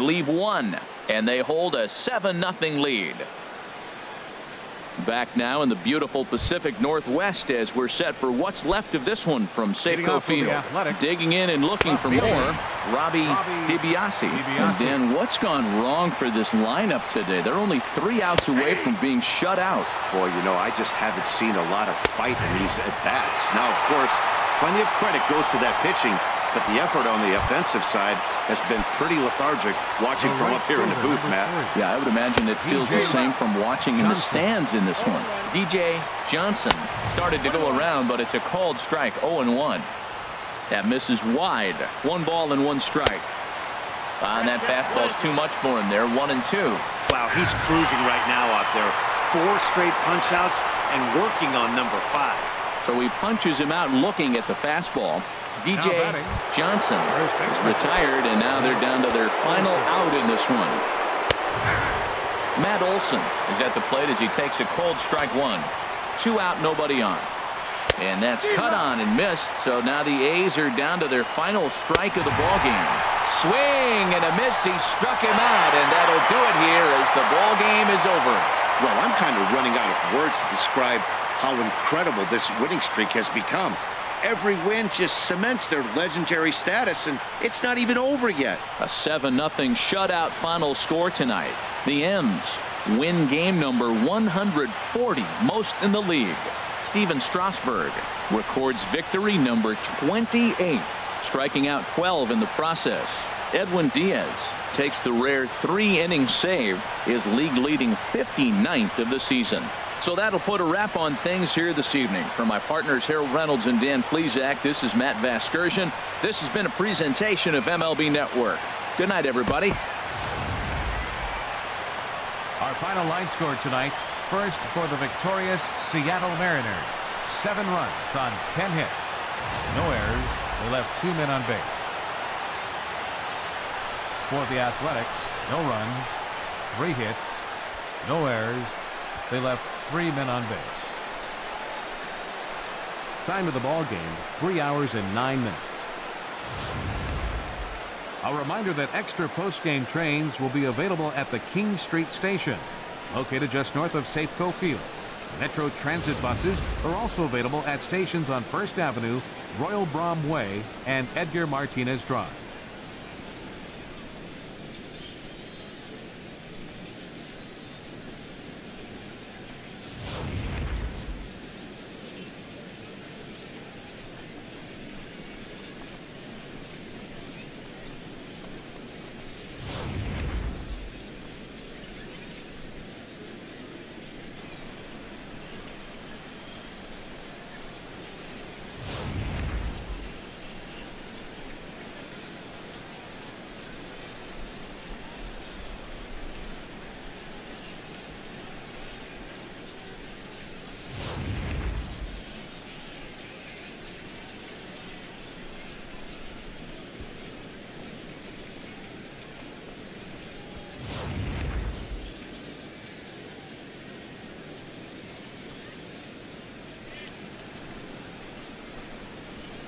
leave one, and they hold a 7 0 lead. Back now in the beautiful Pacific Northwest as we're set for what's left of this one from Safeco Field. Digging in and looking for more, Robbie DiBiase. And Dan, what's gone wrong for this lineup today? They're only three outs away from being shut out. Boy, you know, I just haven't seen a lot of fight in these at-bats. Now, of course, plenty of credit goes to that pitching, but the effort on the offensive side has been pretty lethargic watching from up here in the booth, Matt. Yeah, I would imagine it feels the same from watching in the stands in this one. DJ Johnson started to go around, but it's a called strike 0-1. That misses wide. One ball and one strike. Uh, and that fastball's too much for him there. One and two. Wow, he's cruising right now out there. Four straight punch outs and working on number five. So he punches him out looking at the fastball. DJ Johnson is retired, and now they're down to their final out in this one. Matt Olson is at the plate as he takes a called strike one. Two out, nobody on. And that's cut on and missed, so now the A's are down to their final strike of the ballgame. Swing and a miss. He struck him out, and that'll do it here as the ball game is over. Well, I'm kind of running out of words to describe how incredible this winning streak has become every win just cements their legendary status, and it's not even over yet. A 7 0 shutout final score tonight. The M's win game number 140, most in the league. Stephen Strasburg records victory number 28, striking out 12 in the process. Edwin Diaz takes the rare three inning save, is league leading 59th of the season. So that'll put a wrap on things here this evening. For my partners Harold Reynolds and Dan Plesac, this is Matt Vasgersian. This has been a presentation of MLB Network. Good night, everybody. Our final line score tonight. First for the victorious Seattle Mariners. Seven runs on ten hits. No errors. They left two men on base. For the Athletics, no runs, three hits, no errors. They left three men on base. Time of the ball game, three hours and nine minutes. A reminder that extra post-game trains will be available at the King Street Station, located just north of Safeco Field. Metro Transit buses are also available at stations on First Avenue, Royal Brougham Way, and Edgar Martinez Drive.